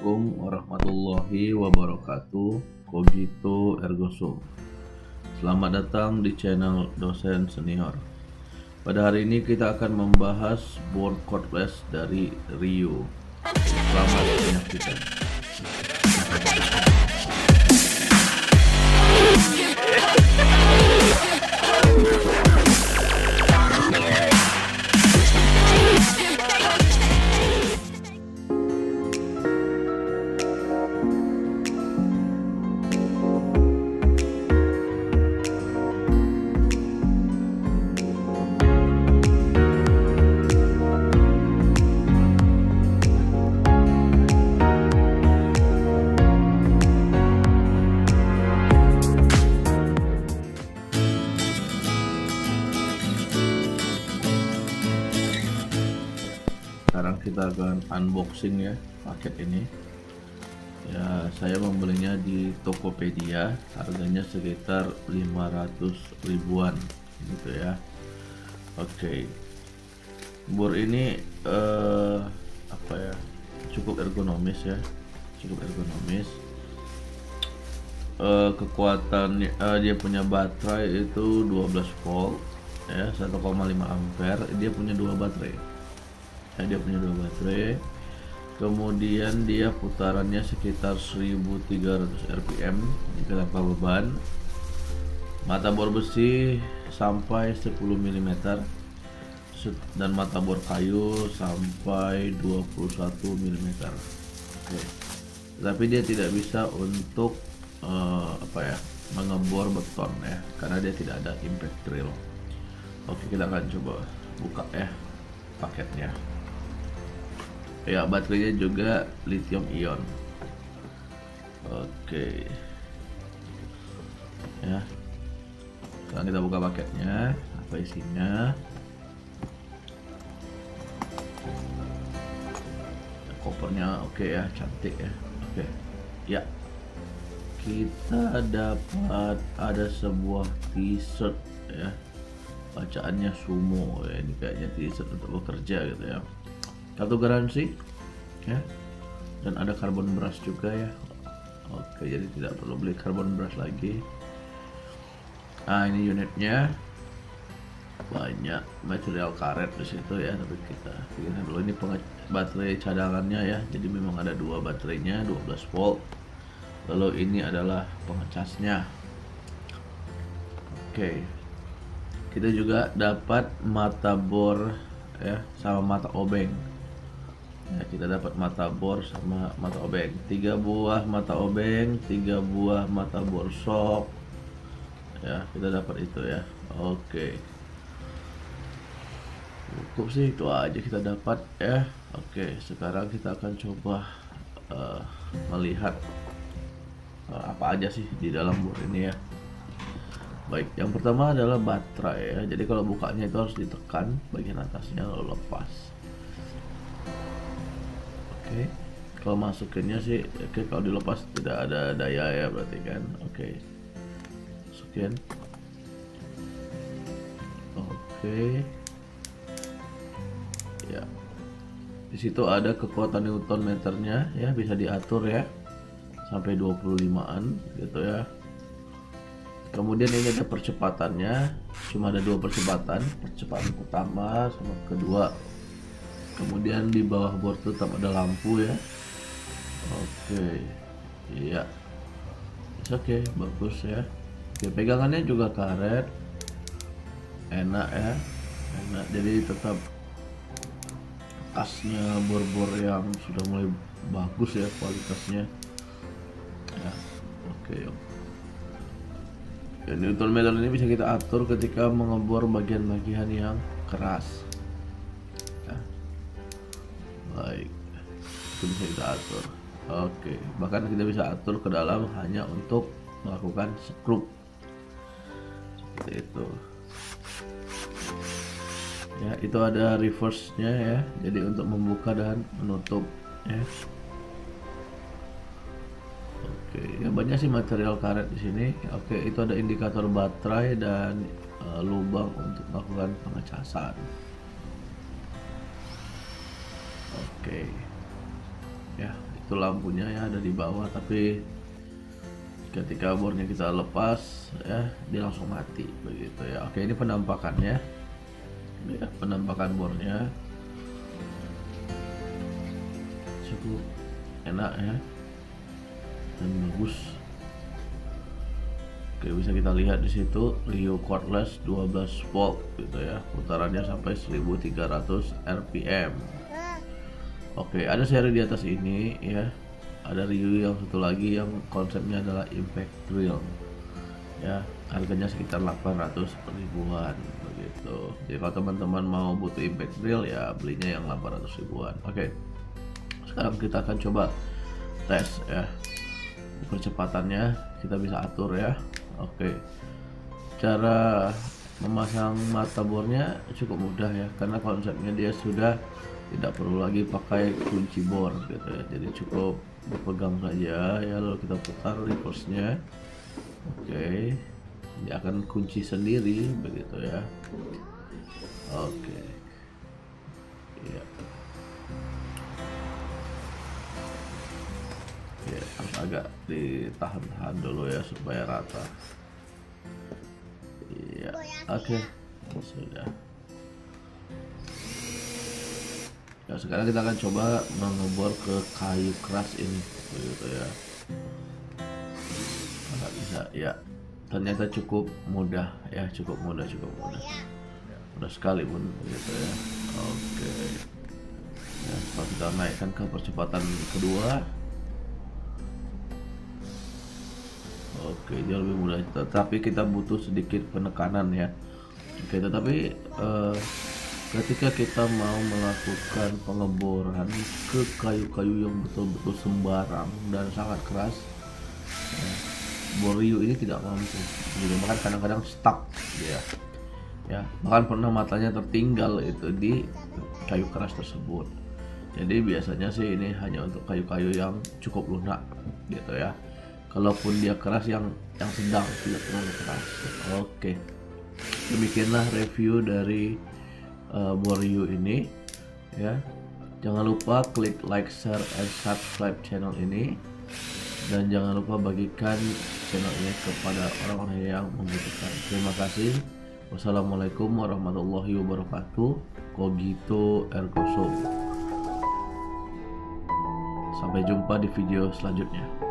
Assalamualaikum warahmatullahi wabarakatuh. Kogito ergo sum. Selamat datang di channel dosen senior. Pada hari ini kita akan membahas board cordless dari Rio. Selamat menyaksikan kita akan unboxing ya paket ini. Ya saya membelinya di Tokopedia harganya sekitar 500 ribuan gitu ya. Oke. Bor ini eh, apa ya cukup ergonomis ya cukup ergonomis. Eh, kekuatan eh, dia punya baterai itu 12 volt ya 1,5 ampere dia punya dua baterai ya, dia punya dua baterai. Kemudian dia putarannya sekitar 1300 rpm jika tanpa beban mata bor besi sampai 10 mm dan mata bor kayu sampai 21 mm Oke. tapi dia tidak bisa untuk eh, apa ya mengebor beton ya karena dia tidak ada impact drill. Oke kita akan coba buka ya paketnya ya baterainya juga lithium ion. Oke. Ya. Sekarang kita buka paketnya. Apa isinya? Kopernya oke ya cantik ya. Oke. Ya. Kita dapat ada sebuah t-shirt ya. Bacaannya sumo ya ini kayaknya t-shirt untuk bekerja gitu ya kartu garansi ya. Dan ada carbon brush juga ya. Oke jadi tidak perlu beli carbon brush lagi. Nah ini unitnya. Banyak material karet di situ ya tapi kita bikin dulu. Ini baterai cadangannya ya. Jadi memang ada dua baterainya 12 volt. Lalu ini adalah pengecasnya. Oke. Kita juga dapat mata bor ya sama mata obeng ya, kita dapat mata bor sama mata obeng. Tiga buah mata obeng tiga buah mata bor shock ya kita dapat itu ya. Oke. Cukup sih itu aja kita dapat ya. Oke sekarang kita akan coba uh, melihat uh, apa aja sih di dalam bor ini ya. Baik yang pertama adalah baterai ya. Jadi kalau bukanya itu harus ditekan bagian atasnya lalu lepas oke. Kalau masukinnya sih oke kalau dilepas tidak ada daya ya berarti kan. Oke. Masukin. Oke. Ya. Di situ ada kekuatan newton meternya ya bisa diatur ya. Sampai 25an gitu ya. Kemudian ini ada percepatannya. Cuma ada dua percepatan percepatan pertama sama kedua kemudian di bawah board tetap ada lampu ya. Oke iya. Oke okay, bagus ya. Oke pegangannya juga karet. Enak ya enak. Jadi tetap tasnya bor-bor yang sudah mulai bagus ya kualitasnya. Ya oke okay. Dan Newton meter ini bisa kita atur ketika mengebor bagian-bagian yang keras. Baik, itu bisa kita atur. Oke, bahkan kita bisa atur ke dalam hanya untuk melakukan skrup. Seperti itu. Ya, itu ada reverse-nya ya. Jadi untuk membuka dan menutup ya. Oke, ya banyak sih material karet di sini. Oke, itu ada indikator baterai dan uh, lubang untuk melakukan pengecasan. Oke, ya itu lampunya ya ada di bawah tapi ketika bornya kita lepas ya dia langsung mati begitu ya. Oke ini penampakannya. Ya penampakan bornya. Cukup enak ya. Dan bagus. Oke bisa kita lihat di situ Rio cordless 12 volt gitu ya. Putarannya sampai 1300 rpm Oke ada seri di atas ini ya. Ada Rio yang satu lagi yang konsepnya adalah impact drill ya. Harganya sekitar 800 ribuan begitu. Jadi kalau teman-teman mau butuh impact drill ya belinya yang 800 ribuan. Oke sekarang kita akan coba tes ya percepatannya. Kita bisa atur ya. Oke. Cara memasang mata bornya cukup mudah ya. Karena konsepnya dia sudah tidak perlu lagi pakai kunci bor gitu ya. Jadi cukup berpegang saja ya lalu kita putar reverse-nya. Oke. Dia akan kunci sendiri begitu ya. Oke. Ya. ya harus agak ditahan-tahan dulu ya supaya rata iya oke okay. sudah ya sekarang kita akan coba mengebor ke kayu keras ini. Begitu ya. Nggak bisa. Ya ternyata cukup mudah ya cukup mudah cukup mudah. Mudah sekali pun begitu ya. Oke. Ya setelah kita naikkan ke percepatan kedua. Oke, dia lebih mudah. Tapi kita butuh sedikit penekanan ya. Oke, tetapi uh, ketika kita mau melakukan pengeboran ke kayu-kayu yang betul-betul sembarang dan sangat keras, ya, ini tidak mampu. Jadi bahkan kadang-kadang stuck ya. Ya, bahkan pernah matanya tertinggal itu di kayu keras tersebut. Jadi biasanya sih ini hanya untuk kayu-kayu yang cukup lunak gitu ya kalaupun dia keras yang yang sedang tidak terlalu keras oke demikianlah review dari uh, Borio ini ya. Jangan lupa klik like share and subscribe channel ini. Dan jangan lupa bagikan channel ini kepada orang-orang yang membutuhkan. Terima kasih. Wassalamualaikum warahmatullahi wabarakatuh. Kogito ergo sum. Sampai jumpa di video selanjutnya